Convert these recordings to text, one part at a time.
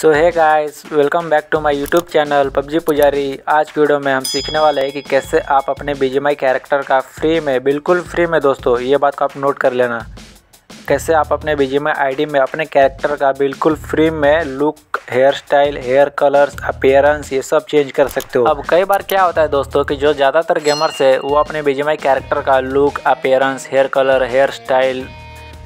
सो है guys welcome back to my YouTube channel PUBG Pujari आज की वीडियो में हम सीखने वाले हैं कि कैसे आप अपने बीजीएमआई कैरेक्टर का फ्री में, बिल्कुल फ्री में दोस्तों, ये बात को आप नोट कर लेना। कैसे आप अपने बीजीएमआई आईडी में, अपने कैरेक्टर का बिल्कुल फ्री में look hairstyle hair colours appearance ये सब चेंज कर सकते हो। अब कई बार क्या होता है दोस्तों कि जो ज़्यादातर गेमर्स है, वो अपने बीजीएमआई कैरेक्टर का look appearance hair colour hairstyle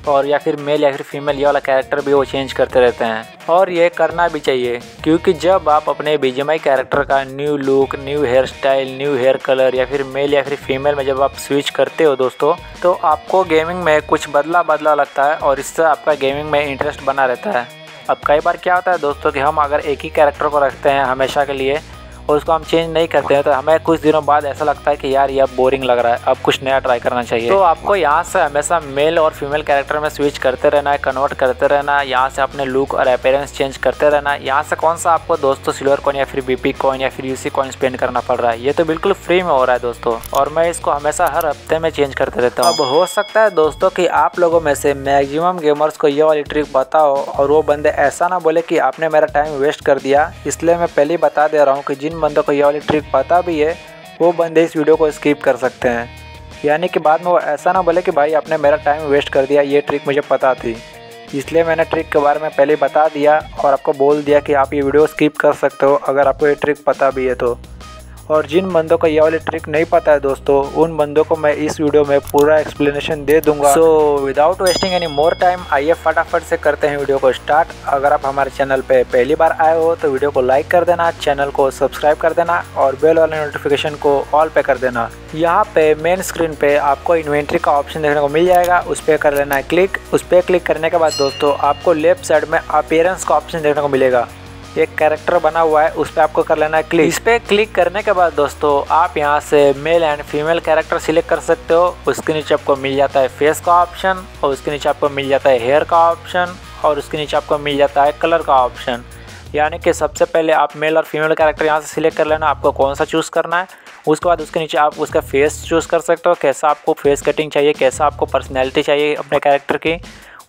और या फिर मेल या फिर फीमेल ये वाला कैरेक्टर भी वो चेंज करते रहते हैं। और ये करना भी चाहिए, क्योंकि जब आप अपने बीजेमआई कैरेक्टर का new look new hairstyle new hair colour या फिर मेल या फिर फीमेल में जब आप स्विच करते हो दोस्तों तो आपको गेमिंग में कुछ बदला बदला लगता है और इससे आपका गेमिंग में इंटरेस्ट बना रहता है। अब कई बार क्या होता है दोस्तों कि हम अगर एक ही कैरेक्टर को रखते हैं हमेशा के लिए और उसको हम चेंज नहीं करते हैं तो हमें कुछ दिनों बाद ऐसा लगता है कि यार ये अब बोरिंग लग रहा है अब कुछ नया ट्राई करना चाहिए। तो आपको यहाँ से हमेशा मेल और फीमेल कैरेक्टर में स्विच करते रहना है कन्वर्ट करते रहना है यहाँ से अपने लुक और अपेयरेंस चेंज करते रहना है। यहाँ से कौन सा आपको दोस्तों सिल्वर कॉइन या फिर बीपी कॉइन या फिर यूसी कॉइन स्पेंड करना पड़ रहा है? ये तो बिल्कुल फ्री में हो रहा है दोस्तों और मैं इसको हमेशा हर हफ़्ते में चेंज करते रहता हूँ। अब हो सकता है दोस्तों की आप लोगों में से मैक्सिमम गेमर्स को ये वाली ट्रिक बताओ और वो बंदे ऐसा ना बोले कि आपने मेरा टाइम वेस्ट कर दिया इसलिए मैं पहले ही बता दे रहा हूँ कि जिन बंदों को ये वाली ट्रिक पता भी है, वो बंदे इस वीडियो को स्किप कर सकते हैं। यानी कि बाद में वो ऐसा ना बोले कि भाई आपने मेरा टाइम वेस्ट कर दिया, ये ट्रिक मुझे पता थी। इसलिए मैंने ट्रिक के बारे में पहले बता दिया और आपको बोल दिया कि आप ये वीडियो स्किप कर सकते हो, अगर आपको ये ट्रिक पता भी है तो। और जिन बंदों को ये वाली ट्रिक नहीं पता है दोस्तों उन बंदों को मैं इस वीडियो में पूरा एक्सप्लेनेशन दे दूँगा। So without wasting any more time आइए फटाफट से करते हैं वीडियो को स्टार्ट अगर आप हमारे चैनल पे पहली बार आए हो तो वीडियो को लाइक कर देना चैनल को सब्सक्राइब कर देना और बेल वाले नोटिफिकेशन को ऑल पे कर देना। यहाँ पे मेन स्क्रीन पे आपको इन्वेंट्री का ऑप्शन देखने को मिल जाएगा। उस पर कर लेना है क्लिक उस पर क्लिक करने के बाद दोस्तों आपको लेफ़्ट साइड में अपेयरेंस का ऑप्शन देखने को मिलेगा। एक कैरेक्टर बना हुआ है, उस पर आपको कर लेना है क्लिक इस पर क्लिक करने के बाद दोस्तों, आप यहाँ से male and female character select कर सकते हो। उसके नीचे आपको मिल जाता है फेस का ऑप्शन और उसके नीचे आपको मिल जाता है हेयर का ऑप्शन और उसके नीचे आपको मिल जाता है कलर का ऑप्शन यानी कि सबसे पहले आप मेल और फीमेल कैरेक्टर यहाँ से सिलेक्ट कर लेना, आपको कौन सा चूज़ करना है। उसके बाद उसके नीचे आप उसका फेस चूज़ कर सकते हो, कैसा आपको फेस कटिंग चाहिए, कैसा आपको पर्सनैलिटी चाहिए अपने कैरेक्टर की।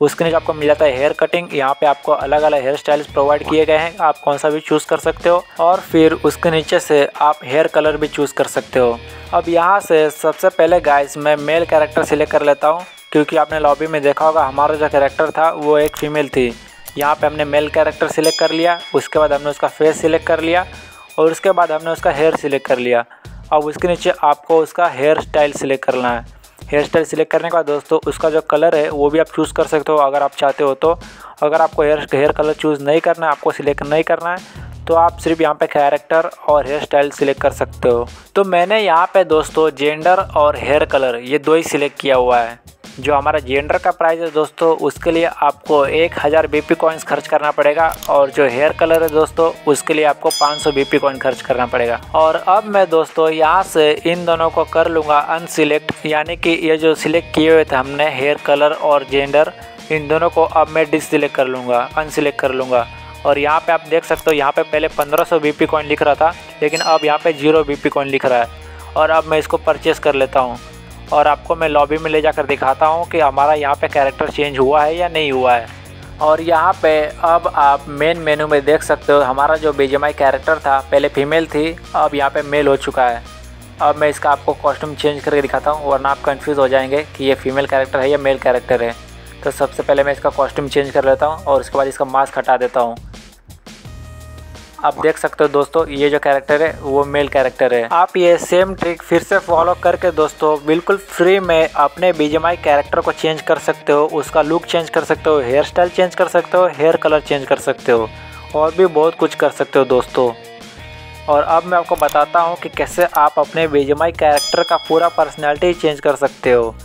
उसके नीचे आपको मिल जाता है हेयर कटिंग यहाँ पे आपको अलग अलग हेयर स्टाइल्स प्रोवाइड किए गए हैं। आप कौन सा भी चूज़ कर सकते हो और फिर उसके नीचे से आप हेयर कलर भी चूज़ कर सकते हो। अब यहाँ से सबसे पहले गाइस मैं मेल कैरेक्टर सिलेक्ट कर लेता हूँ, क्योंकि आपने लॉबी में देखा होगा, हमारा जो कैरेक्टर था, वो एक फ़ीमेल थी। यहाँ पे हमने मेल कैरेक्टर सिलेक्ट कर लिया, उसके बाद हमने उसका फेस सिलेक्ट कर लिया और उसके बाद हमने उसका हेयर सिलेक्ट कर लिया। अब उसके नीचे आपको उसका हेयर स्टाइल सिलेक्ट करना है। हेयर स्टाइल सिलेक्ट करने के बाद दोस्तों, उसका जो कलर है, वो भी आप चूज़ कर सकते हो अगर आप चाहते हो तो। अगर आपको हेयर हेयर कलर चूज़ नहीं करना है, आपको सिलेक्ट नहीं करना है तो आप सिर्फ़ यहाँ पे कैरेक्टर और हेयर स्टाइल सिलेक्ट कर सकते हो। तो मैंने यहाँ पे दोस्तों जेंडर और हेयर कलर ये दो ही सिलेक्ट किया हुआ है। जो हमारा जेंडर का प्राइस है दोस्तों, उसके लिए आपको एक हज़ार बी पी कॉइन्स खर्च करना पड़ेगा और जो हेयर कलर है दोस्तों, उसके लिए आपको 500 सौ बी पी कॉइन खर्च करना पड़ेगा। और अब मैं दोस्तों यहाँ से इन दोनों को कर लूँगा अनसिलेक्ट यानी कि ये जो सिलेक्ट किए हुए थे हमने हेयर कलर और जेंडर इन दोनों को अब मैं डिसलेक्ट कर लूँगा अनसिलेक्ट कर लूँगा। और यहाँ पे आप देख सकते हो, यहाँ पे पहले 1500 सौ बी कॉइन लिख रहा था, लेकिन अब यहाँ पे ज़ीरो बी कॉइन लिख रहा है। और अब मैं इसको परचेस कर लेता हूँ। और आपको मैं लॉबी में ले जाकर दिखाता हूँ कि हमारा यहाँ पे कैरेक्टर चेंज हुआ है या नहीं हुआ है। और यहाँ पे अब आप मेन मेनू में देख सकते हो, हमारा जो बीजेमाई कैरेक्टर था, पहले फीमेल थी, अब यहाँ पे मेल हो चुका है। अब मैं इसका आपको कॉस्ट्यूम चेंज करके दिखाता हूँ, वरना आप कंफ्यूज हो जाएँगे कि ये फीमेल कैरेक्टर है या मेल कैरेक्टर है। तो सबसे पहले मैं इसका कॉस्ट्यूम चेंज कर लेता हूँ और उसके बाद इसका मास्क हटा देता हूँ। आप देख सकते हो दोस्तों, ये जो कैरेक्टर है, वो मेल कैरेक्टर है। आप ये सेम ट्रिक फिर से फॉलो करके दोस्तों, बिल्कुल फ्री में अपने बीजेमाई कैरेक्टर को चेंज कर सकते हो, उसका लुक चेंज कर सकते हो हेयर स्टाइल चेंज कर सकते हो हेयर कलर चेंज कर सकते हो, और भी बहुत कुछ कर सकते हो दोस्तों। और अब मैं आपको बताता हूँ कि कैसे आप अपने बीजेमाई कैरेक्टर का पूरा पर्सनैलिटी चेंज कर सकते हो।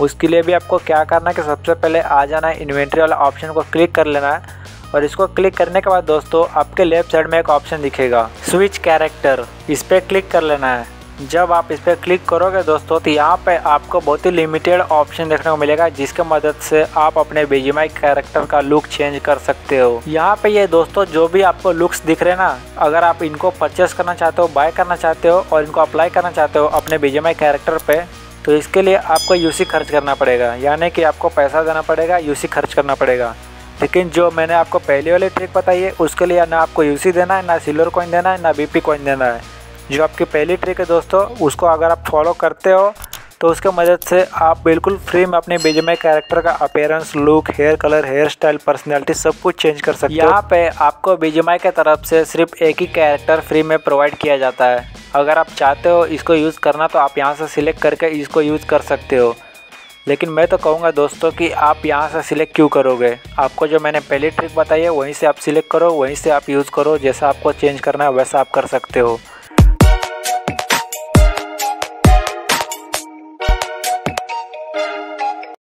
उसके लिए भी आपको क्या करना है कि सबसे पहले आ जाना है इन्वेंट्री वाला ऑप्शन को क्लिक कर लेना है। और इसको क्लिक करने के बाद दोस्तों, आपके लेफ़्ट साइड में एक ऑप्शन दिखेगा, स्विच कैरेक्टर। इस पर क्लिक कर लेना है। जब आप इस पर क्लिक करोगे दोस्तों तो यहाँ पे आपको बहुत ही लिमिटेड ऑप्शन देखने को मिलेगा, जिसके मदद से आप अपने बीजीमाई कैरेक्टर का लुक चेंज कर सकते हो। यहाँ पे ये दोस्तों, जो भी आपको लुक्स दिख रहे ना, अगर आप इनको परचेस करना चाहते हो बाय करना चाहते हो, और इनको अप्लाई करना चाहते हो अपने बीजीमाई कैरेक्टर पे तो इसके लिए आपको यूसी खर्च करना पड़ेगा। यानी कि आपको पैसा देना पड़ेगा यूसी खर्च करना पड़ेगा। लेकिन जो मैंने आपको पहले वाली ट्रिक बताई है, उसके लिए ना आपको यूसी देना है, ना सिल्वर कॉइन देना है, ना बीपी कॉइन देना है। जो आपकी पहली ट्रिक है दोस्तों, उसको अगर आप फॉलो करते हो तो उसके मदद से आप बिल्कुल फ्री में अपने बीजेमआई कैरेक्टर का appearance look hair colour hair style personality सब कुछ चेंज कर सकते हो। यहाँ पे आपको बीजेमआई की तरफ़ से सिर्फ़ एक ही कैरेक्टर फ्री में प्रोवाइड किया जाता है। अगर आप चाहते हो इसको यूज़ करना तो आप यहाँ से सिलेक्ट करके इसको यूज़ कर सकते हो। लेकिन मैं तो कहूँगा दोस्तों कि आप यहाँ से सिलेक्ट क्यों करोगे? आपको जो मैंने पहली ट्रिक बताई है, वहीं से आप सिलेक्ट करो, वहीं से आप यूज़ करो, जैसा आपको चेंज करना है, वैसा आप कर सकते हो।